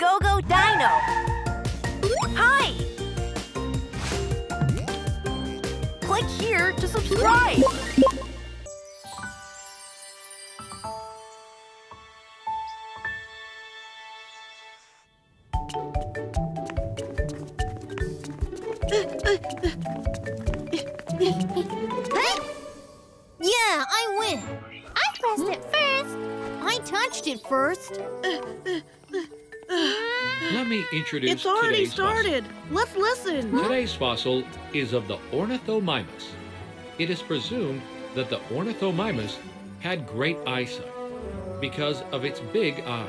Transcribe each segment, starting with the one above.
GoGo Dino. Hi! Click here to subscribe. Yeah, I win. I pressed it first. I touched it first. Let me introduce It's already today's fossil. started. Let's listen. Today's fossil is of the Ornithomimus. It is presumed that the Ornithomimus had great eyesight because of its big eyes.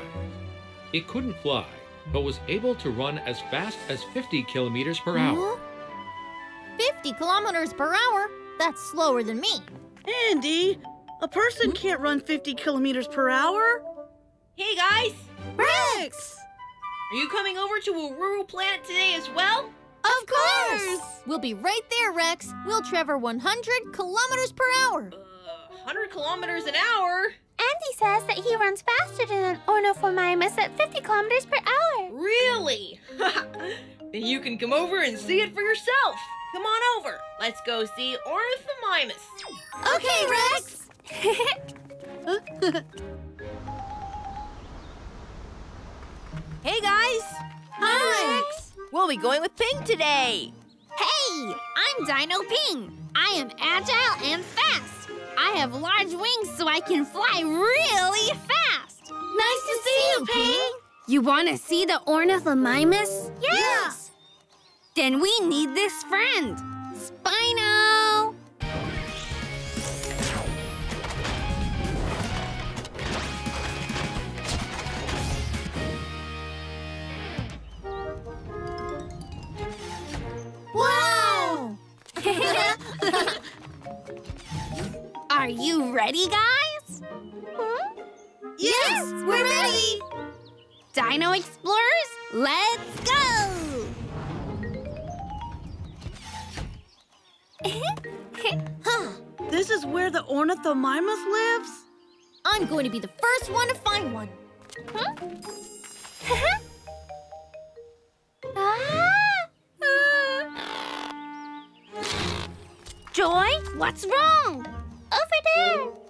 It couldn't fly, but was able to run as fast as 50 kilometers per hour. Huh? 50 kilometers per hour? That's slower than me. Andy, a person hmm? can't run 50 kilometers per hour. Hey guys, Rex! Are you coming over to a rural planet today as well? Of course! We'll be right there, Rex. We'll travel 100 kilometers per hour. Uh, 100 kilometers an hour? Andy says that he runs faster than an ornithomimus at 50 kilometers per hour. Really? then you can come over and see it for yourself. Come on over. Let's go see Ornithomimus. Okay, Rex! Hey guys! Hi, Rex! We'll be going with Ping today. Hey, I'm Dino Ping. I am agile and fast. I have large wings so I can fly really fast. Nice to see you, Ping. You want to see the ornithomimus? Yes. Then we need this friend, Spino. Ready, guys? Hmm? Yes, we're ready! Dino Explorers, let's go! Huh. This is where the Ornithomimus lives? I'm going to be the first one to find one. Ah. Joy, what's wrong? Over there,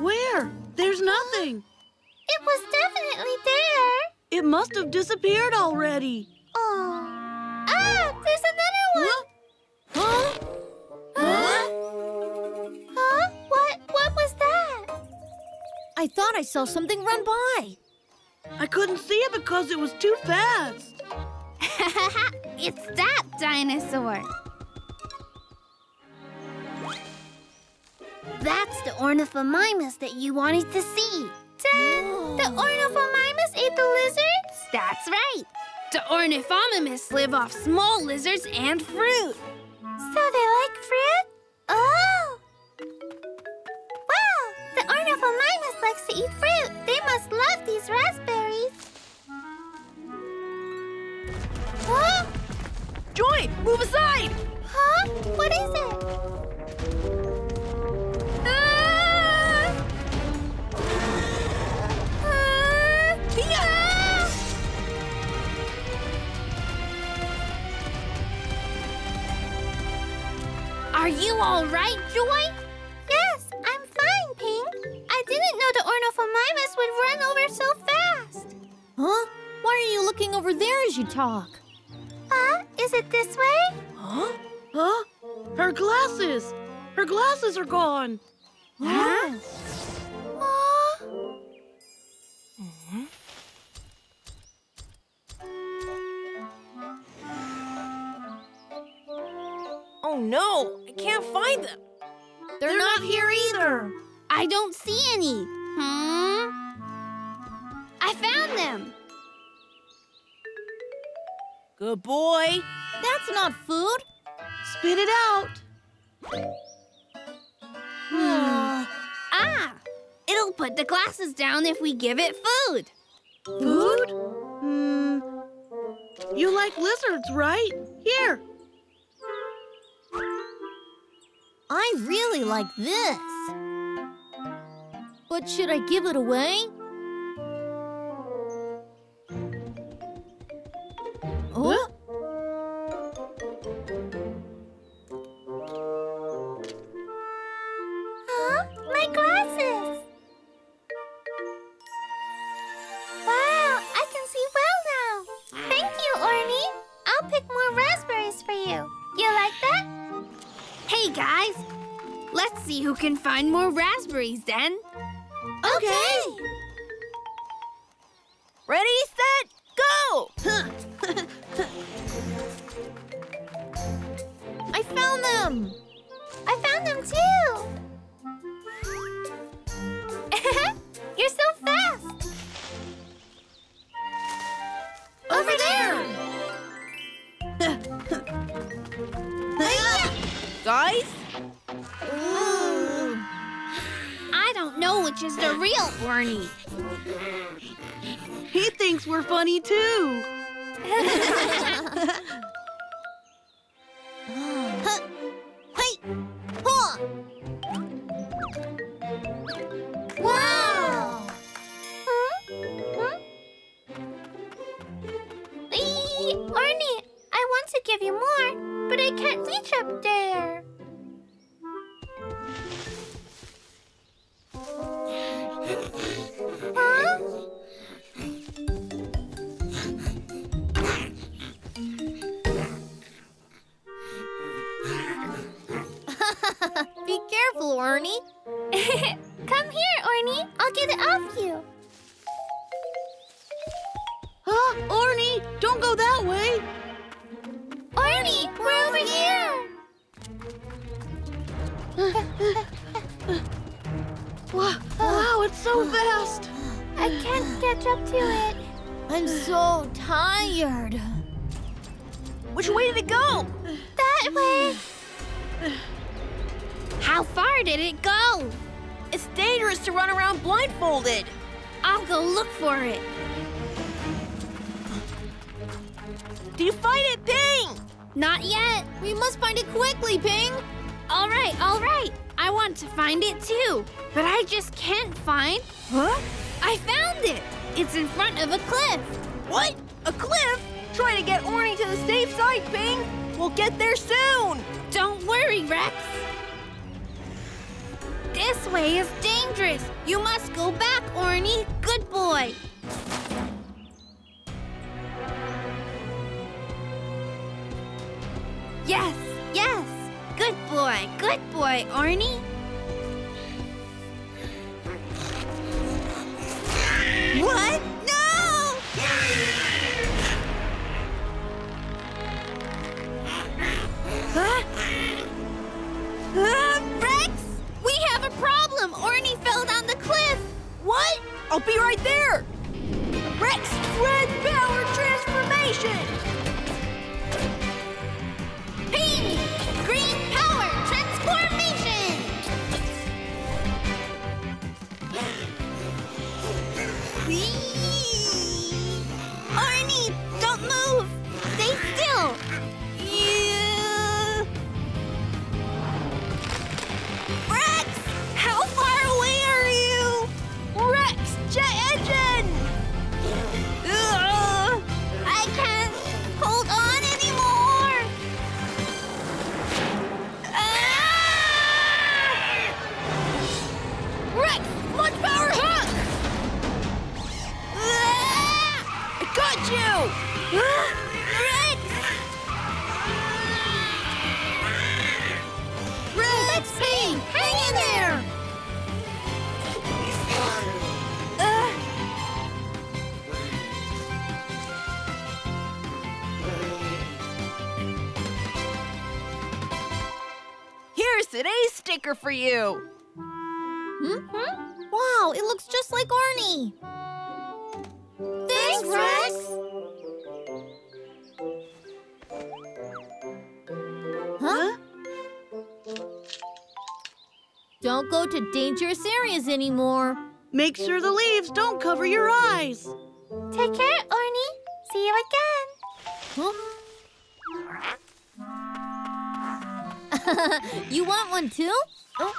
Where? There's nothing. It was definitely there. It must have disappeared already. Oh. Ah, there's another one. Huh? Huh? Huh? What? What was that? I thought I saw something run by. I couldn't see it because it was too fast. it's that dinosaur. That's the Ornithomimus that you wanted to see. Dad, the Ornithomimus ate the lizards? That's right. The Ornithomimus live off small lizards and fruit. So they like fruit? Oh! Wow! The Ornithomimus likes to eat fruit. They must love these raspberries. Huh? Joy, move aside! Huh? What is it? Are you all right, Joy? Yes, I'm fine, Ping. I didn't know the Ornithomimus would run over so fast. Huh? Why are you looking over there as you talk? Huh? Is it this way? Huh? Huh? Her glasses! Her glasses are gone. Huh? Oh no, I can't find them. They're, not, here either. I don't see any. Hmm? I found them. Good boy. That's not food. Spit it out. Hmm. Ah, it'll put the glasses down if we give it food. Food? Hmm. You like lizards, right? Here. I really like this. But should I give it away? Raspberries know is the real Orny. He thinks we're funny too. Orny. I'll get it off you. Huh? Orny, don't go that way. Orny, we're over here. Wow, wow it's so fast. I can't catch up to it. I'm so tired. which way did it go? That way. How far did it go? It's dangerous to run around blindfolded. I'll go look for it. Do you find it, Ping? Not yet. We must find it quickly, Ping. All right, all right. I want to find it too, but I just can't find. Huh? I found it. It's in front of a cliff. What? A cliff? Trying to get Orny to the safe side, Ping. We'll get there soon. Don't worry, Rex. Way is dangerous. You must go back, Orny. Good boy. Yes, yes. Good boy, good boy, Orny. Don't go to dangerous areas anymore. Make sure the leaves don't cover your eyes. Take care, Orny. See you again. Huh? you want one too? Oh.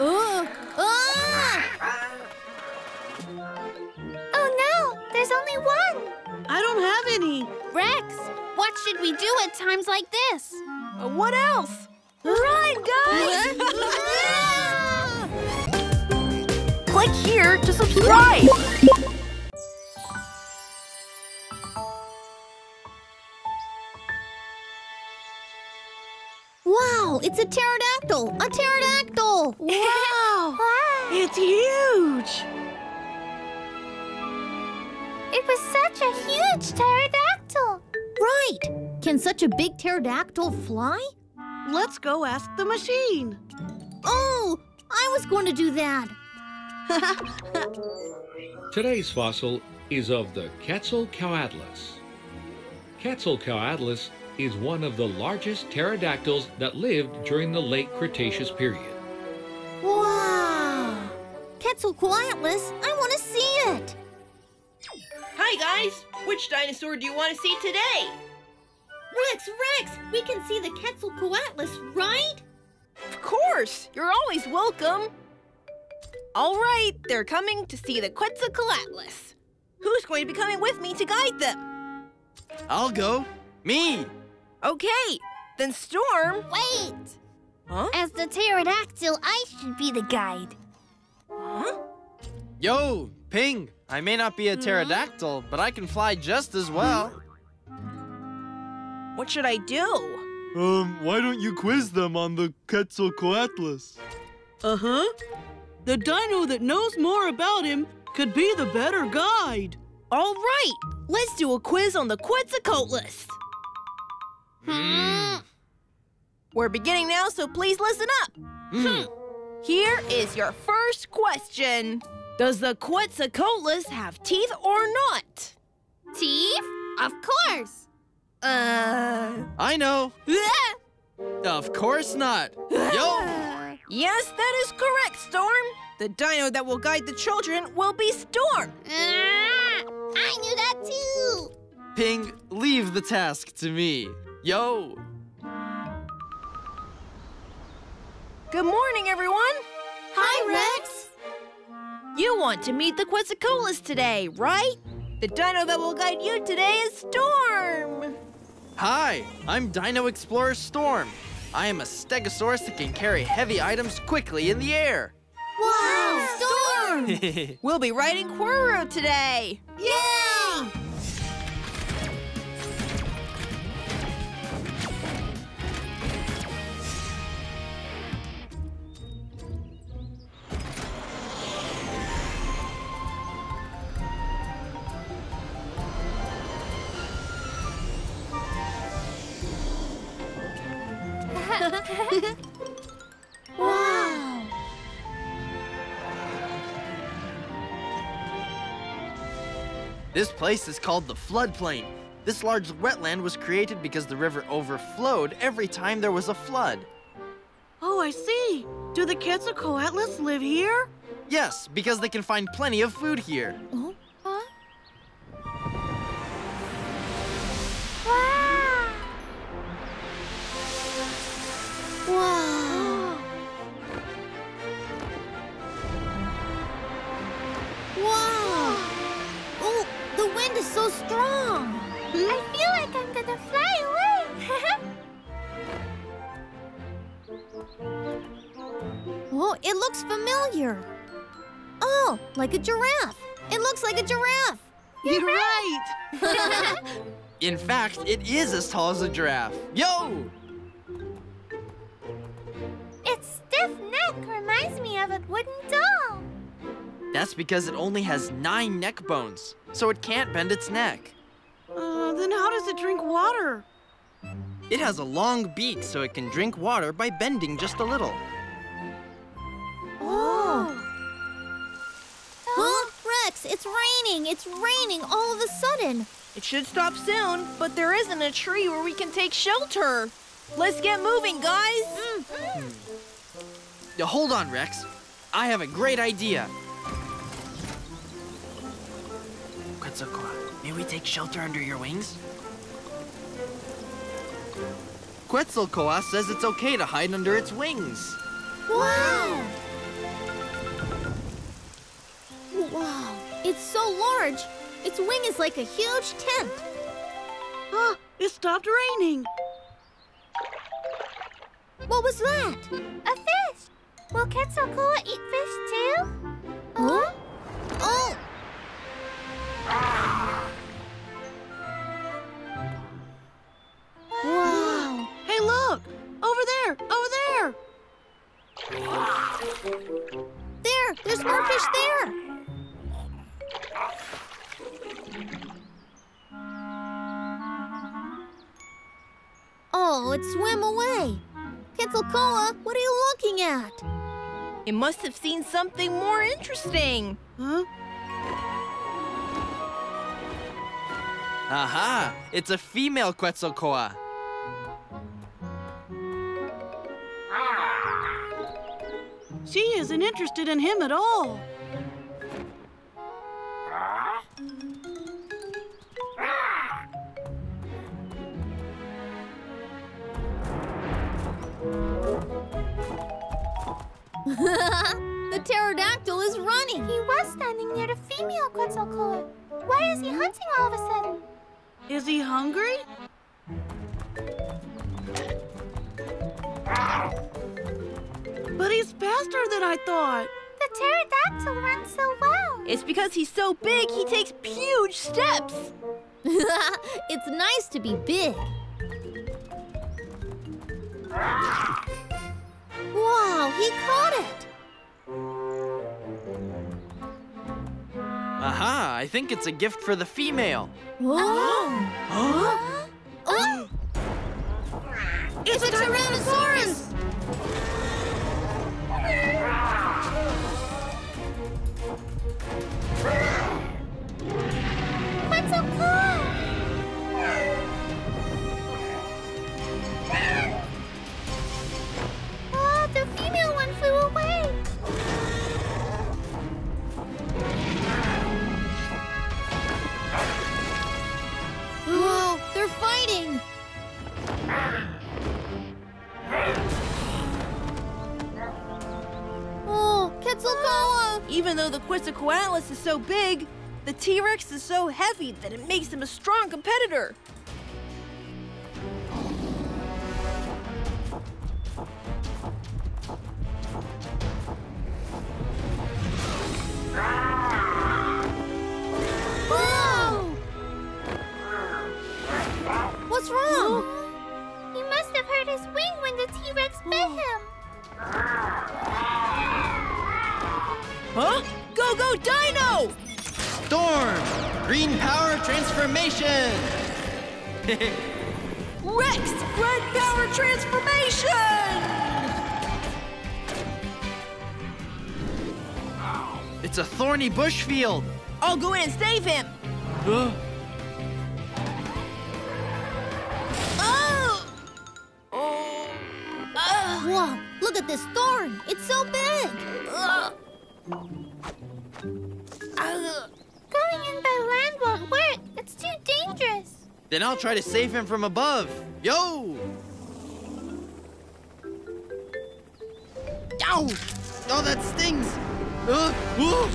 Oh. Ah! Oh no, there's only one. I don't have any. Rex, what should we do at times like this? Uh, what else? Run, guys! Click here to subscribe. Wow, it's a pterodactyl! A pterodactyl! Wow! Wow! It's huge! It was such a huge pterodactyl. Right! Can such a big pterodactyl fly? Let's go ask the machine. Oh, I was going to do that. Today's fossil is of the Quetzalcoatlus. Quetzalcoatlus is one of the largest pterodactyls that lived during the late Cretaceous period. Wow! Quetzalcoatlus, I want to see it! Hi, guys. Which dinosaur do you want to see today? Rex, Rex, we can see the Quetzalcoatlus, right? Of course. You're always welcome. All right, they're coming to see the Quetzalcoatlus. Who's going to be coming with me to guide them? I'll go. Me. Okay, then Storm. Wait! Huh? As the pterodactyl, I should be the guide. Huh? Yo, Ping. I may not be a hmm? pterodactyl, but I can fly just as well. What should I do? Um, why don't you quiz them on the Quetzalcoatlus? Uh huh. The dino that knows more about him could be the better guide. All right, let's do a quiz on the Quetzalcoatlus. Hmm. We're beginning now, so please listen up. Hmm. Here is your first question. Does the Quetzalcoatlus have teeth or not? Teeth? Of course. Uh. I know. Of course not. Yo. Yes, that is correct, Storm. The dino that will guide the children will be Storm. Ah, I knew that too. Ping, leave the task to me. Yo. Good morning, everyone. Hi, Rex! You want to meet the Quetzalcoatlus today, right? The dino that will guide you today is Storm. Hi, I'm Dino Explorer Storm. I am a stegosaurus that can carry heavy items quickly in the air. Wow, Storm! We'll be riding Quirro today. Yay! Place is called the floodplain. This large wetland was created because the river overflowed every time there was a flood. Oh, I see. Do the Quetzalcoatlus live here? Yes, because they can find plenty of food here. Like I'm gonna fly away. Oh, it looks familiar. Oh, like a giraffe. It looks like a giraffe. You're right. In fact, it is as tall as a giraffe. Yo! its stiff neck reminds me of a wooden doll. That's because it only has nine neck bones, so it can't bend its neck. Uh, then how does it drink water? It has a long beak so it can drink water by bending just a little. Oh. Huh? Rex, it's raining. It's raining all of a sudden. It should stop soon, but there isn't a tree where we can take shelter. Let's get moving, guys. Now, hold on, Rex. I have a great idea. Quetzalcoatl, may we take shelter under your wings? Quetzalcoatl says it's okay to hide under its wings. Wow. Wow. It's so large. Its wing is like a huge tent. Huh, it stopped raining. What was that? A fish. Will Quetzalcoatl eat fish too? Huh? Oh! Wow. There! There's more fish there! Oh, it swam away. Quetzalcoatl, what are you looking at? It must have seen something more interesting. Huh? Aha! It's a female Quetzalcoatl. She isn't interested in him at all. the pterodactyl is running. He was standing near the female Quetzalcoatl. Why is he hunting all of a sudden? Is he hungry? But he's faster than I thought. The pterodactyl runs so well. It's because he's so big, he takes huge steps. it's nice to be big. Wow, he caught it. Aha! I think it's a gift for the female. Whoa. Oh, It's, a Tyrannosaurus! Quetzalcoatl! Oh, Quetzalcoatlus is so big, the T-Rex is so heavy that it makes him a strong competitor. It's a thorny bush field. I'll go in and save him. Huh? Oh! Oh! Ah! Whoa, look at this thorn. It's so big. Going in by land won't work. It's too dangerous. Then I'll try to save him from above. Yo! Ow! Oh, that stings! Go, go,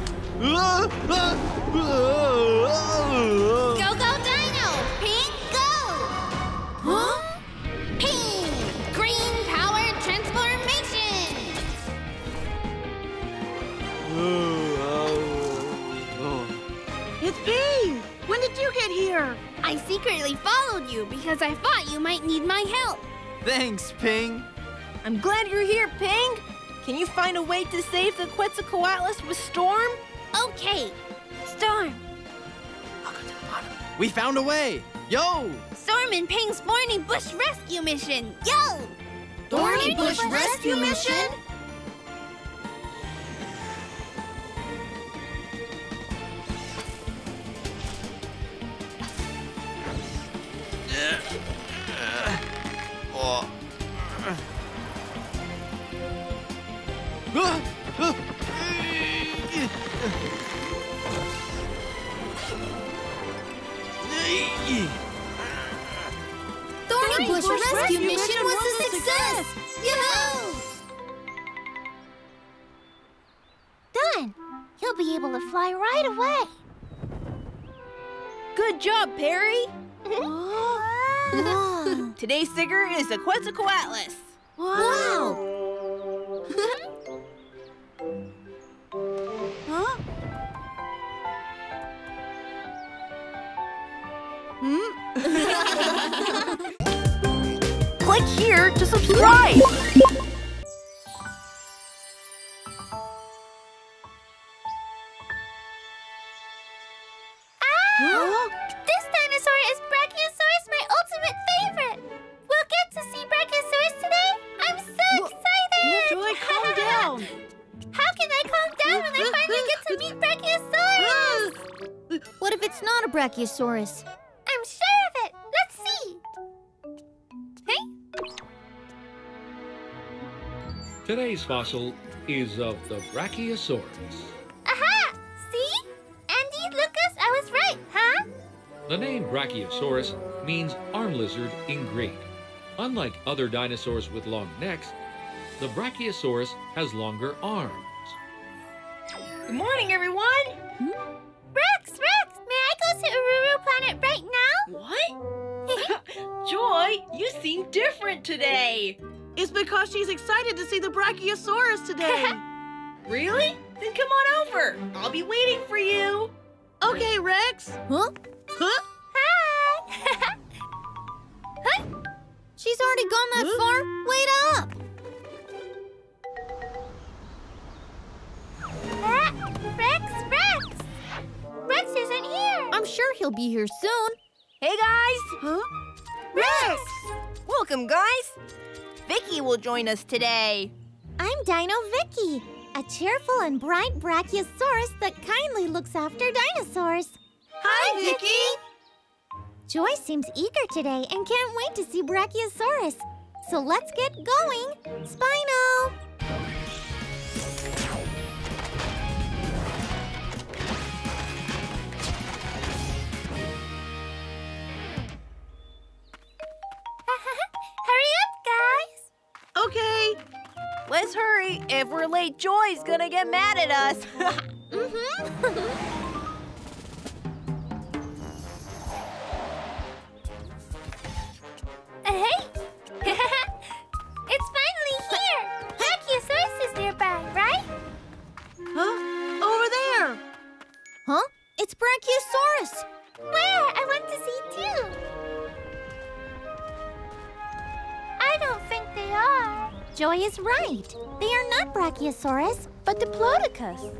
Dino! Ping, go! Huh? Ping! Green power transformation! It's Ping. When did you get here? I secretly followed you because I thought you might need my help. Thanks, Ping. I'm glad you're here, Ping. Can you find a way to save the Quetzalcoatlus with Storm? Okay. Storm. We found a way. Yo! Storm and Ping's Thorny Bush Rescue Mission. Yo! Thorny Bush Rescue Mission? Oh. Today's sticker is the Quetzalcoatlus. Wow. Huh? Hmm? Click here to subscribe. Brachiosaurus? I'm sure of it. Let's see. Hey, Today's fossil is of the Brachiosaurus. aha! See? Andy, Lucas, I was right, huh? The name Brachiosaurus means arm lizard in Greek. Unlike other dinosaurs with long necks, the Brachiosaurus has longer arms. Good morning, everyone. Rex, Ururu Planet right now? What? Joy, you seem different today. It's because she's excited to see the Brachiosaurus today. Really? Then come on over. I'll be waiting for you. okay, Rex. Huh? Huh? Hi! huh? She's already gone that Huh? far? Wait up! Ah, Rex, Rex! Rex isn't here! I'm sure he'll be here soon. Hey, guys. Huh? Rex. Welcome, guys. Vicky will join us today. I'm Dino Vicky, a cheerful and bright Brachiosaurus that kindly looks after dinosaurs. Hi, Vicky. Joy seems eager today and can't wait to see Brachiosaurus. So let's get going. Spino! If we're late, Joy's gonna get mad at us. Uh, is right. They are not Brachiosaurus, but Diplodocus.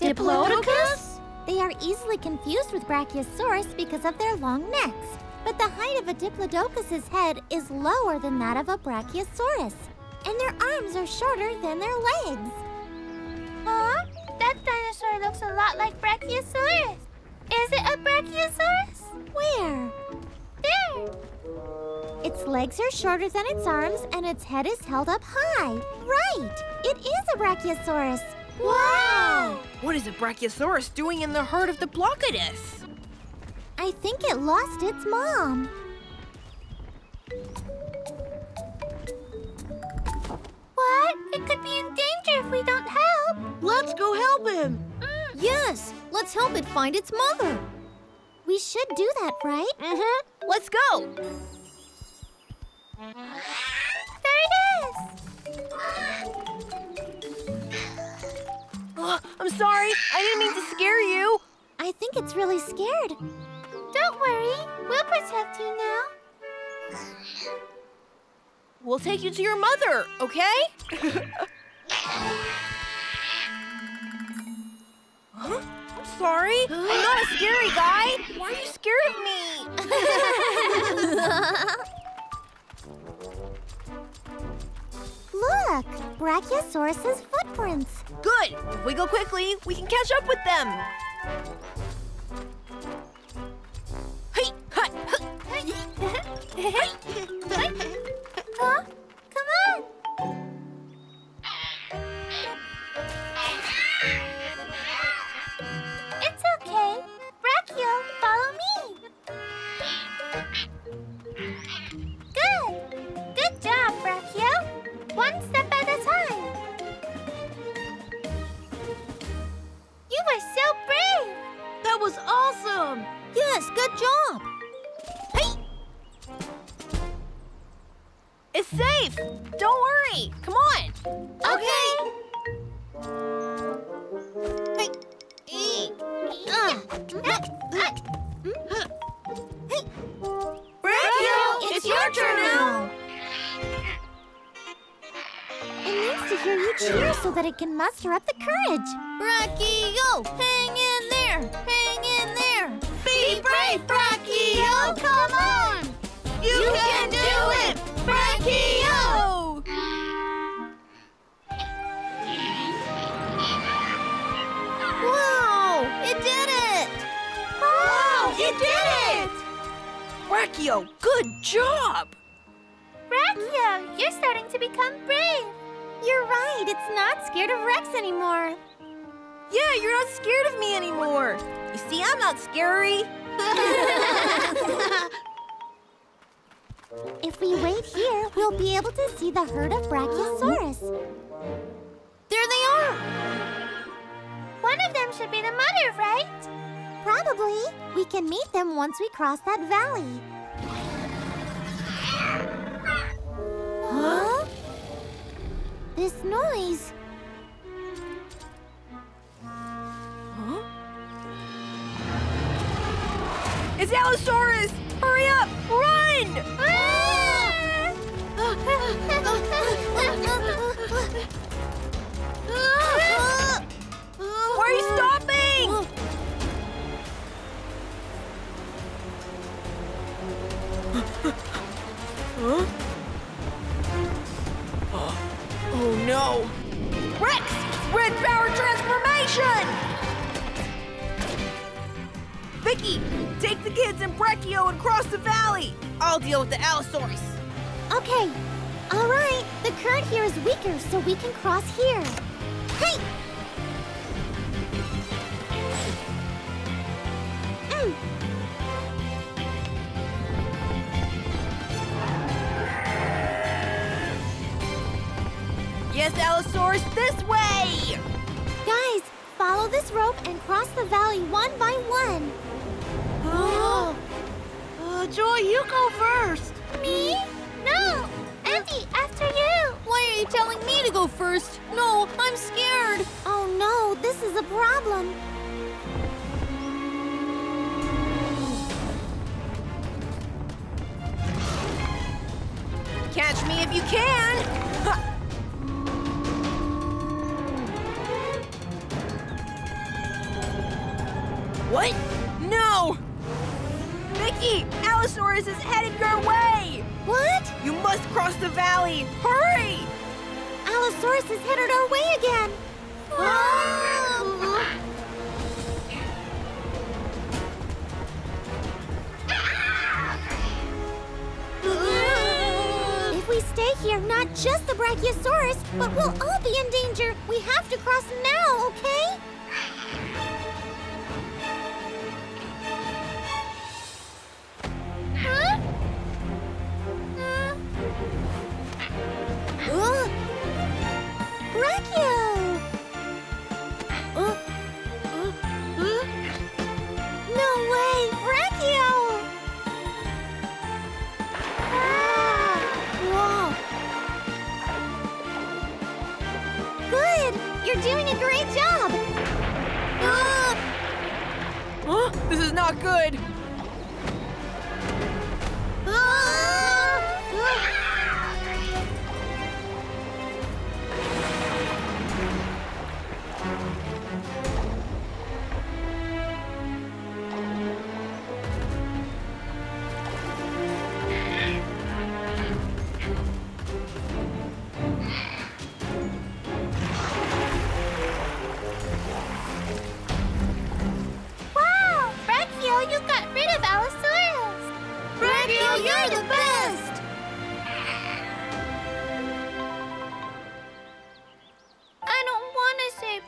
Diplodocus? They are easily confused with Brachiosaurus because of their long necks. But the height of a Diplodocus's head is lower than that of a Brachiosaurus. And their arms are shorter than their legs. Huh? That dinosaur looks a lot like Brachiosaurus. Is it a Brachiosaurus? Where? There. Its legs are shorter than its arms, and its head is held up high. Right! It is a Brachiosaurus. Wow! What is a Brachiosaurus doing in the herd of Diplodocus? I think it lost its mom. What? It could be in danger if we don't help. Let's go help him. Yes, let's help it find its mother. We should do that, right? Mm-hmm. Let's go. There it is. Oh, I'm sorry. I didn't mean to scare you. I think it's really scared. Don't worry. We'll protect you now. We'll take you to your mother, okay? huh? I'm sorry. I'm not a scary guy. Why are you scared of me? Look, Brachiosaurus's footprints. Good. If we go quickly, we can catch up with them. Hey, huh? One step at a time. You were so brave. That was awesome. Yes, good job. Hey! It's safe. Don't worry. Come on. Okay. Brachio, so that it can muster up the courage. Brachio, hang in there, hang in there. Be brave, Brachio, come on. You, you can, can, do it, Brachio. Whoa, it did it. Wow, it, did it. Brachio, good job. Rocky, you're starting to become brave. You're right, it's not scared of Rex anymore. Yeah, you're not scared of me anymore. You see, I'm not scary. If we wait here, we'll be able to see the herd of Brachiosaurus. There they are. One of them should be the mother, right? Probably. We can meet them once we cross that valley. Huh? This noise. It's Allosaurus! Hurry up! Run! Why are you stopping? Oh no! Rex! Red power transformation! Vicky, take the kids and Brachio and cross the valley. I'll deal with the Allosaurus. Okay. All right. The current here is weaker, so we can cross here. Hey! Allosaurus, this way! Guys, follow this rope and cross the valley one by one. Oh. Uh, Joy, you go first. Me? No! Andy, after you! Why are you telling me to go first? No, I'm scared. Oh no, this is a problem. Catch me if you can. Valley! Hurry! Allosaurus is headed our way again. If we stay here, not just the Brachiosaurus, but we'll all be in danger. We have to cross now,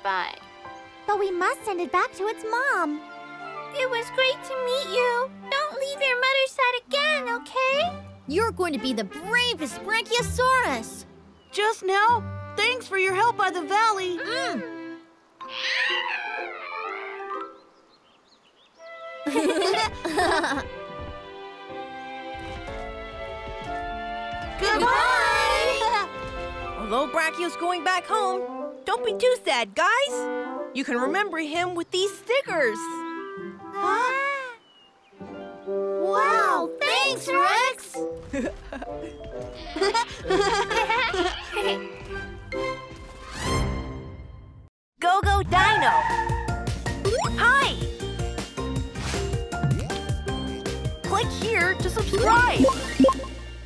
to. But we must send it back to its mom. It was great to meet you. Don't leave your mother's side again, okay? You're going to be the bravest Brachiosaurus! Just now, thanks for your help by the valley. Mm. Goodbye! Although Brachio's going back home, don't be too sad, guys. You can remember him with these stickers. Wow! Thanks, Rex! Go Go Dino! Hi! Click here to subscribe!